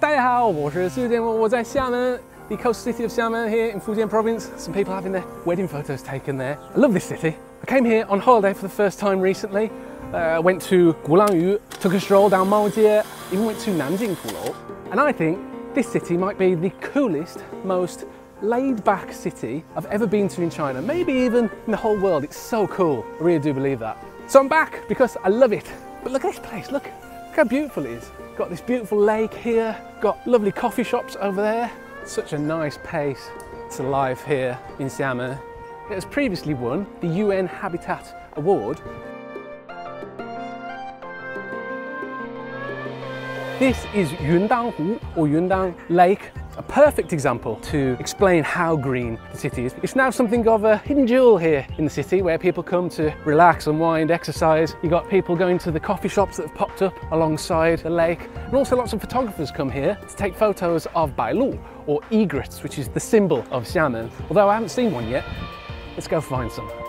大家好，我是苏建，我在厦门。the coast city of Xiamen here in Fujian province. Some people having their wedding photos taken there. I love this city. I came here on holiday for the first time recently. Uh, went to Gulangyu, took a stroll down Maojie, even went to Nanputuo. And I think this city might be the coolest, most laid-back city I've ever been to in China, maybe even in the whole world. It's so cool. I really do believe that. So I'm back because I love it. But look at this place, look. Look how beautiful it is. Got this beautiful lake here, got lovely coffee shops over there. Such a nice pace to life here in Xiamen. It has previously won the UN Habitat Award. This is Yundanghu or Yundang Lake a perfect example to explain how green the city is. It's now something of a hidden jewel here in the city where people come to relax, unwind, exercise. You've got people going to the coffee shops that have popped up alongside the lake. And also lots of photographers come here to take photos of Bailu or egrets, which is the symbol of Xiamen. Although I haven't seen one yet, let's go find some.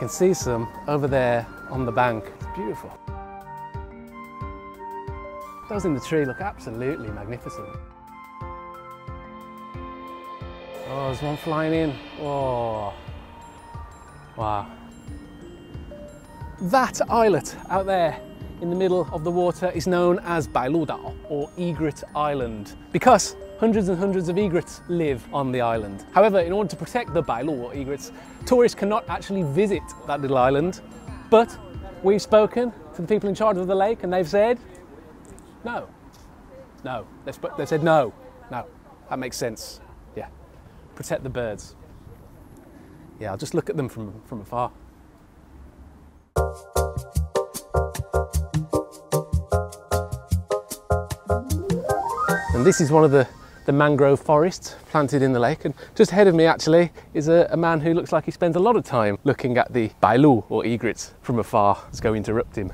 Can see some over there on the bank. It's beautiful. Those in the tree look absolutely magnificent. Oh, there's one flying in. Oh, wow. That islet out there in the middle of the water is known as Bailudao or Egret Island because Hundreds and hundreds of egrets live on the island. However, in order to protect the Bailu or egrets, tourists cannot actually visit that little island. But we've spoken to the people in charge of the lake and they've said, no, no. They've, they said no, no. That makes sense. Yeah, protect the birds. Yeah, I'll just look at them from, from afar. And this is one of the the mangrove forest planted in the lake. And just ahead of me actually is a, a, man who looks like he spends a lot of time looking at the bailu or egrets from afar. Let's go interrupt him.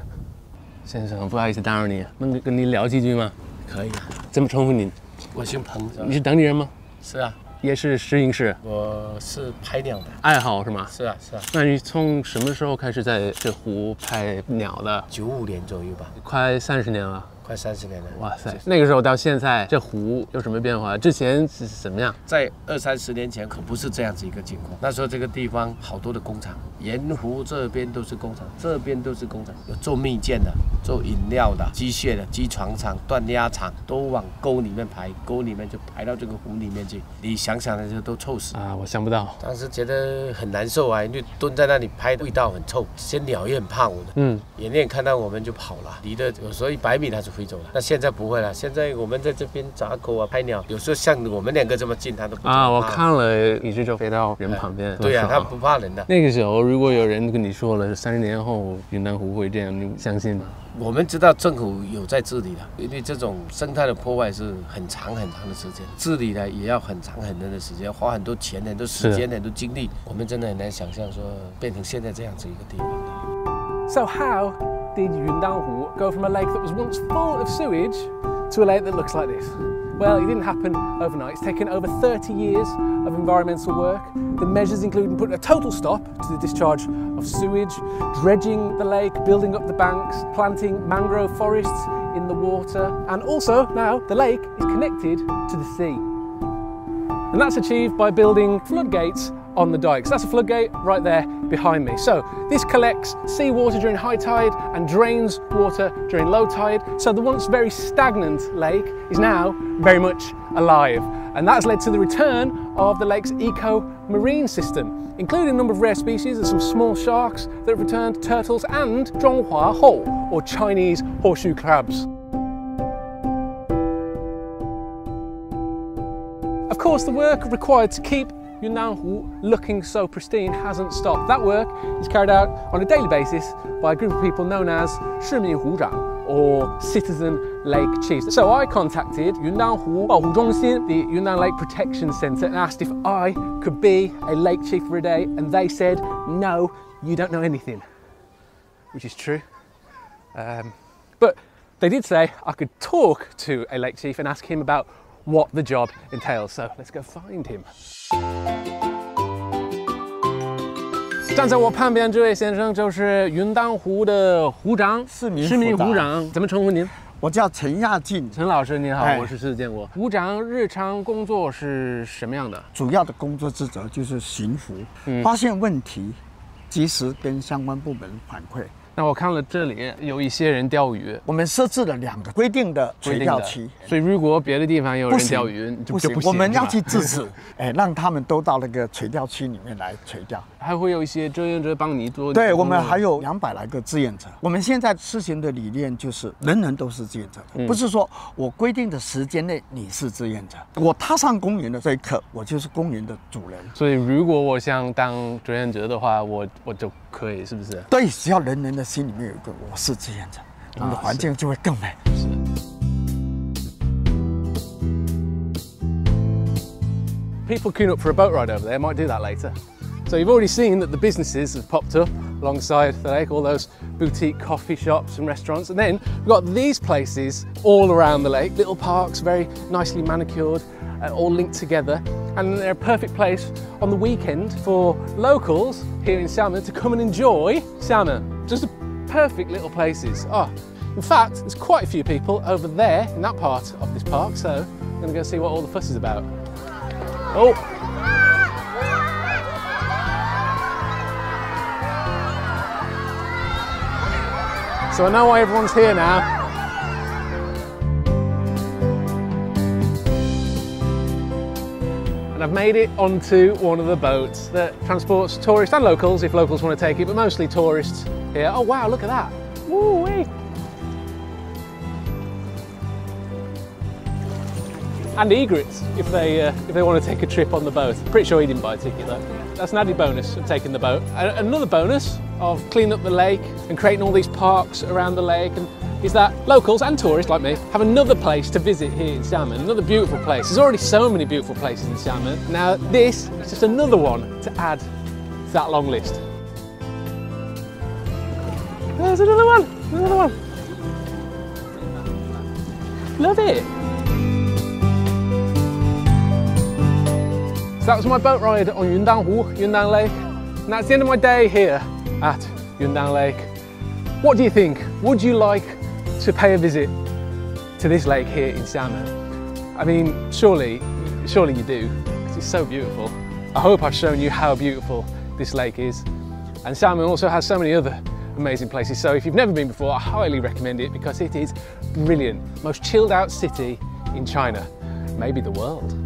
先生，不好意思打扰你，能跟你聊几句吗？可以。怎么称呼您？我姓彭。你是当地人吗？是啊。也是摄影师。我是拍鸟的。爱好是吗？是啊，是啊。那你从什么时候开始在这湖拍鸟的？九五年左右吧。快三十年了。 快三十年了，哇塞！那个时候到现在，这湖有什么变化？之前是怎么样？在二三十年前可不是这样子一个情况。那时候这个地方好多的工厂，沿湖这边都是工厂，这边都是工厂，有做蜜饯的，做饮料的，机械的，机床厂、锻压厂都往沟里面排，沟里面就排到这个湖里面去。你想想那些都臭死啊！我想不到，当时觉得很难受啊，因为蹲在那里拍，味道很臭，些鸟也很怕我的。嗯，眼念看到我们就跑了，离的有时候一百米它就。飞走了，那现在不会了。现在我们在这边闸口啊拍鸟，有时候像我们两个这么近，它都不啊。我看了，一直就飞到人旁边。对呀，它不怕人的。那个时候，如果有人跟你说了三十年后云南湖会这样，你相信吗？我们知道政府有在治理的，因为这种生态的破坏是很长很长的时间，治理呢也要很长很长的时间，花很多钱、很多时间、很多精力。我们真的很难想象说变成现在这样子一个地方。So how did Yundanghu go from a lake that was once full of sewage to a lake that looks like this? Well, it didn't happen overnight. It's taken over 30 years of environmental work. The measures include putting a total stop to the discharge of sewage, dredging the lake, building up the banks, planting mangrove forests in the water, and also now the lake is connected to the sea. And that's achieved by building floodgates on the dikes. That's a floodgate right there behind me. So this collects seawater during high tide and drains water during low tide. So the once very stagnant lake is now very much alive. And that's led to the return of the lake's eco-marine system, including a number of rare species and some small sharks that have returned, turtles and Zhonghua Hou, or Chinese horseshoe crabs. Of course, the work required to keep Yundang looking so pristine hasn't stopped. That work is carried out on a daily basis by a group of people known as Shimin Huzhang or Citizen Lake Chiefs. So I contacted Yundang Hu Baohuzhongxin, the Yundang Lake Protection Centre, and asked if I could be a lake chief for a day, and they said, no, you don't know anything, which is true. Um, but they did say I could talk to a lake chief and ask him about what the job entails. So let's go find him. 站在我旁边这位先生就是云丹湖的湖长，市民市民湖长，怎么称呼您？我叫陈亚进，陈老师您好，哎我是施建国。湖长日常工作是什么样的？主要的工作职责就是巡湖，嗯发现问题，及时跟相关部门反馈。那我看了这里有一些人钓鱼，我们设置了两个规定的垂钓期，所以如果别的地方有人钓鱼，你就不行不，行。我们要去制止，哎，让他们都到那个垂钓区里面来垂钓。还会有一些志愿者帮你做。对我们还有两百来个志愿者。我们现在实行的理念就是人人都是志愿者，嗯不是说我规定的时间内你是志愿者，我踏上公园的这一刻，我就是公园的主人。所以如果我想当志愿者的话，我我就可以，是不是？对，只要人人的 People queuing up for a boat ride over there might do that later. So you've already seen that the businesses have popped up alongside the lake, all those boutique coffee shops and restaurants. And then we've got these places all around the lake, little parks, very nicely manicured, uh, all linked together. And they're a perfect place on the weekend for locals here in Xiamen to come and enjoy salmon. Just perfect little places. Oh, in fact, there's quite a few people over there in that part of this park, so I'm to go see what all the fuss is about. Oh, So I know why everyone's here now. I've made it onto one of the boats that transports tourists and locals, if locals want to take it, but mostly tourists here. Oh wow, look at that. Woo-wee. And egrets, if they, uh, if they want to take a trip on the boat. Pretty sure he didn't buy a ticket though. That's an added bonus of taking the boat. Another bonus of cleaning up the lake and creating all these parks around the lake and is that locals and tourists like me have another place to visit here in Xiamen, another beautiful place. There's already so many beautiful places in Xiamen. Now this is just another one to add to that long list. There's another one, another one. Love it. So that was my boat ride on Yundang Hu, Yundang Lake. And that's the end of my day here at Yundang Lake. What do you think? Would you like to pay a visit to this lake here in Xiamen? I mean, surely, surely you do, because it's so beautiful. I hope I've shown you how beautiful this lake is. And Xiamen also has so many other amazing places. So if you've never been before, I highly recommend it because it is brilliant. Most chilled out city in China, maybe the world.